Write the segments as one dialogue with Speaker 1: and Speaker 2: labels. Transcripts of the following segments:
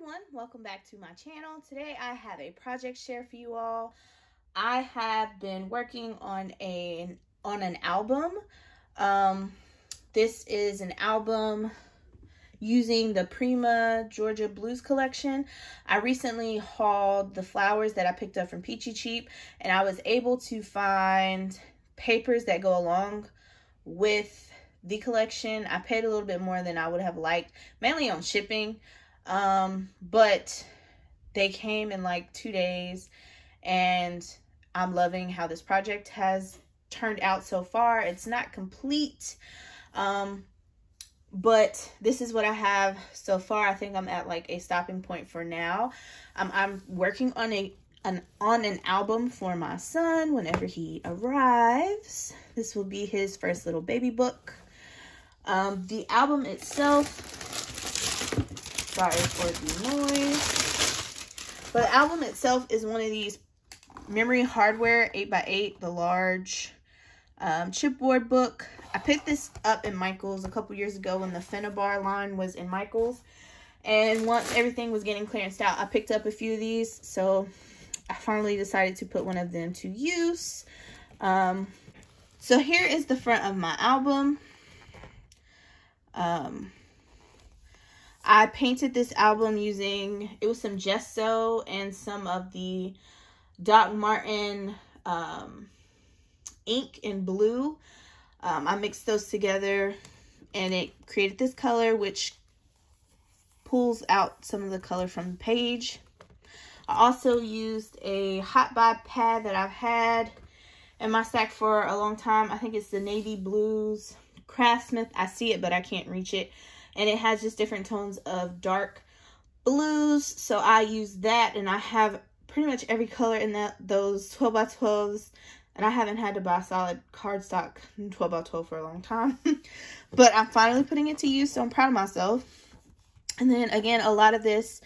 Speaker 1: everyone, welcome back to my channel. Today I have a project share for you all. I have been working on a on an album. Um, this is an album using the Prima Georgia Blues collection. I recently hauled the flowers that I picked up from Peachy Cheap and I was able to find papers that go along with the collection. I paid a little bit more than I would have liked, mainly on shipping. Um, but they came in like two days and I'm loving how this project has turned out so far. It's not complete, um, but this is what I have so far. I think I'm at like a stopping point for now. Um, I'm working on a an on an album for my son whenever he arrives. This will be his first little baby book. Um, the album itself Sorry for the noise. But the album itself is one of these memory hardware 8x8, the large um, chipboard book. I picked this up in Michael's a couple years ago when the Finnabair line was in Michael's. And once everything was getting clearanced out, I picked up a few of these. So I finally decided to put one of them to use. Um, so here is the front of my album. Um, I painted this album using, it was some gesso and some of the Doc Martin um, ink in blue. Um, I mixed those together and it created this color which pulls out some of the color from the page. I also used a hot buy pad that I've had in my stack for a long time. I think it's the Navy Blues Craftsmith. I see it, but I can't reach it and it has just different tones of dark blues. So I use that and I have pretty much every color in that those 12 by 12s and I haven't had to buy solid cardstock 12 by 12 for a long time. But I'm finally putting it to use so I'm proud of myself. And then again a lot of this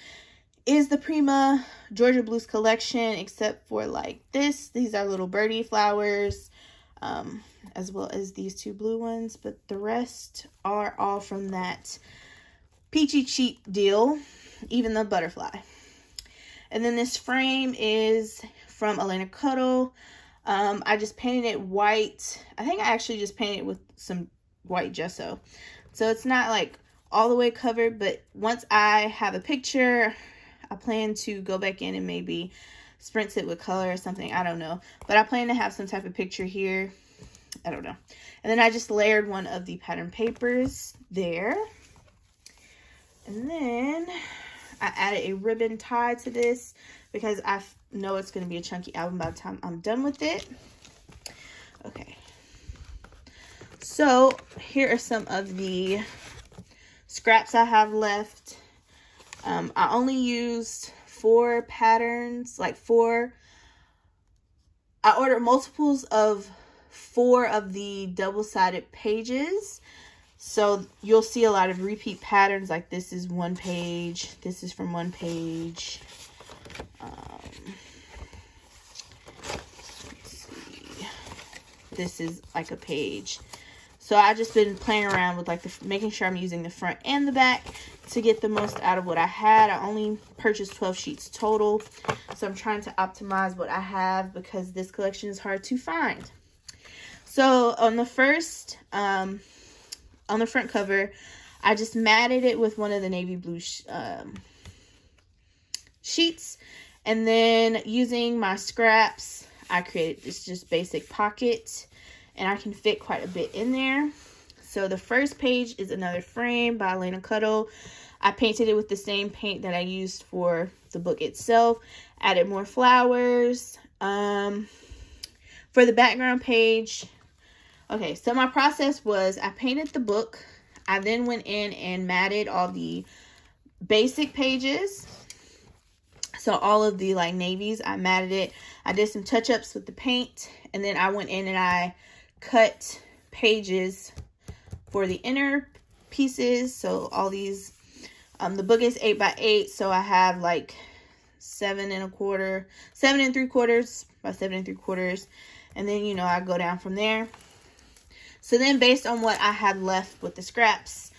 Speaker 1: is the Prima Georgia Blues collection except for like this. These are little birdie flowers um, as well as these two blue ones, but the rest are all from that peachy cheap deal, even the butterfly. And then this frame is from Elena Cuddle. Um, I just painted it white. I think I actually just painted it with some white gesso. So it's not like all the way covered, but once I have a picture, I plan to go back in and maybe spritz it with color or something. I don't know. But I plan to have some type of picture here I don't know. And then I just layered one of the pattern papers there. And then I added a ribbon tie to this because I know it's going to be a chunky album by the time I'm done with it. Okay. So here are some of the scraps I have left. Um, I only used four patterns, like four. I ordered multiples of four of the double-sided pages. So you'll see a lot of repeat patterns like this is one page, this is from one page. Um, this is like a page. So I just been playing around with like the, making sure I'm using the front and the back to get the most out of what I had. I only purchased 12 sheets total. So I'm trying to optimize what I have because this collection is hard to find. So on the first, um, on the front cover, I just matted it with one of the navy blue um, sheets. And then using my scraps, I created this just basic pocket. And I can fit quite a bit in there. So the first page is another frame by Elena Cuddle. I painted it with the same paint that I used for the book itself. Added more flowers. Um, for the background page, Okay, so my process was I painted the book. I then went in and matted all the basic pages. So all of the like navies, I matted it. I did some touch-ups with the paint. And then I went in and I cut pages for the inner pieces. So all these, um, the book is 8 by 8 So I have like seven and a quarter, seven and three quarters by seven and three quarters. And then, you know, I go down from there. So then based on what I had left with the scraps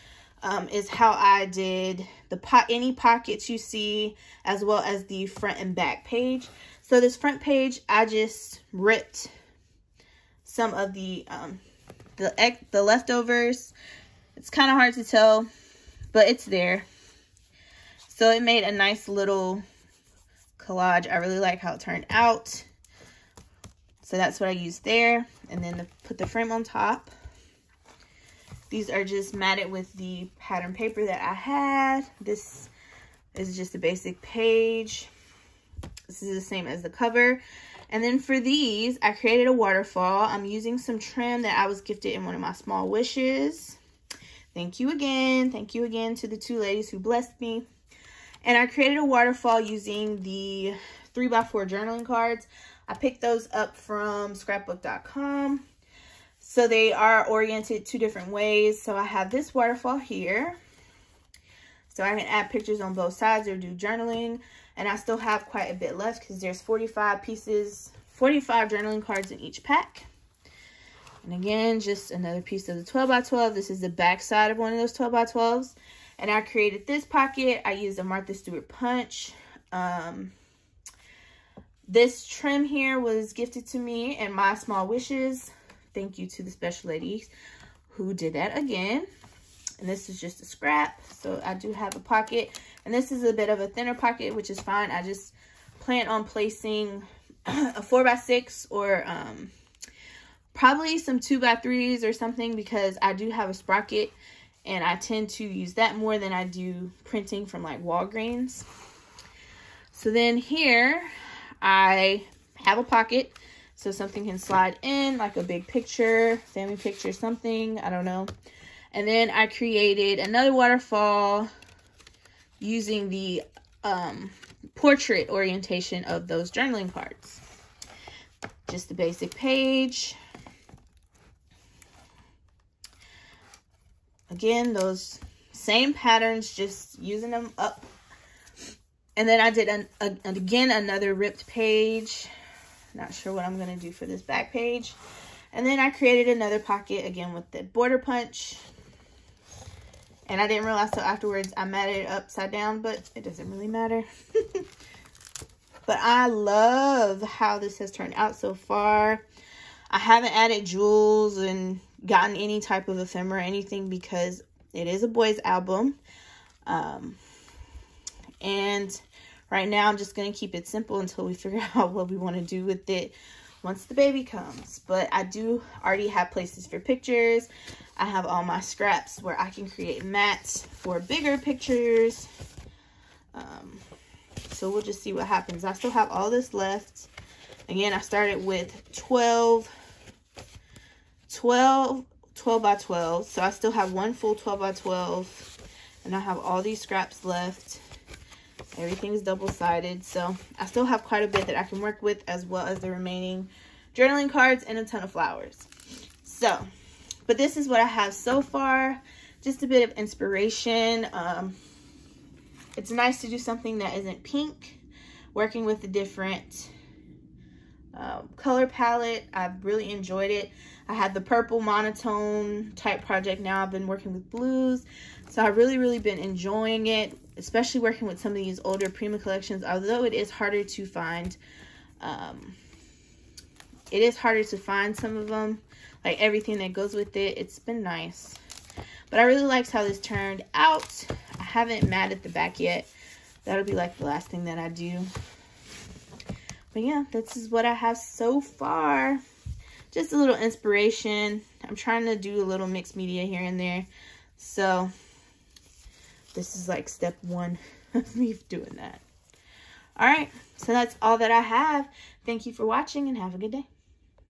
Speaker 1: um, is how I did the pot any pockets you see as well as the front and back page. So this front page, I just ripped some of the um, the the leftovers. It's kind of hard to tell, but it's there. So it made a nice little collage. I really like how it turned out. So that's what I used there. And then the, put the frame on top. These are just matted with the pattern paper that I had. This is just a basic page. This is the same as the cover. And then for these, I created a waterfall. I'm using some trim that I was gifted in one of my small wishes. Thank you again. Thank you again to the two ladies who blessed me. And I created a waterfall using the 3x4 journaling cards. I picked those up from scrapbook.com. So they are oriented two different ways. So I have this waterfall here. So I can add pictures on both sides or do journaling. And I still have quite a bit left because there's 45 pieces, 45 journaling cards in each pack. And again, just another piece of the 12 by 12. This is the back side of one of those 12 by 12s. And I created this pocket. I used a Martha Stewart punch. Um, this trim here was gifted to me and my small wishes. Thank you to the special ladies who did that again. And this is just a scrap. So I do have a pocket. And this is a bit of a thinner pocket, which is fine. I just plan on placing a 4x6 or um, probably some 2x3s or something because I do have a sprocket and I tend to use that more than I do printing from like Walgreens. So then here I have a pocket so something can slide in like a big picture, family picture, something, I don't know. And then I created another waterfall using the um, portrait orientation of those journaling cards. Just the basic page. Again, those same patterns, just using them up. And then I did, an, a, again, another ripped page. Not sure what I'm going to do for this back page. And then I created another pocket, again, with the border punch. And I didn't realize till afterwards I matted it upside down, but it doesn't really matter. but I love how this has turned out so far. I haven't added jewels and gotten any type of ephemera or anything because it is a boys album. Um, and right now I'm just going to keep it simple until we figure out what we want to do with it once the baby comes. But I do already have places for pictures. I have all my scraps where I can create mats for bigger pictures. Um, so we'll just see what happens. I still have all this left. Again, I started with 12, 12 12 by 12. So I still have one full 12 by 12. And I have all these scraps left. Everything's double-sided. So I still have quite a bit that I can work with as well as the remaining journaling cards and a ton of flowers. So, but this is what I have so far. Just a bit of inspiration. Um, it's nice to do something that isn't pink. Working with the different um, color palette. I've really enjoyed it. I had the purple monotone type project. Now I've been working with blues. So I've really, really been enjoying it, especially working with some of these older Prima collections, although it is harder to find. Um, it is harder to find some of them, like everything that goes with it. It's been nice. But I really liked how this turned out. I haven't matted the back yet. That'll be like the last thing that I do. But yeah, this is what I have so far just a little inspiration. I'm trying to do a little mixed media here and there. So this is like step one of me doing that. All right, so that's all that I have. Thank you for watching and have a good day.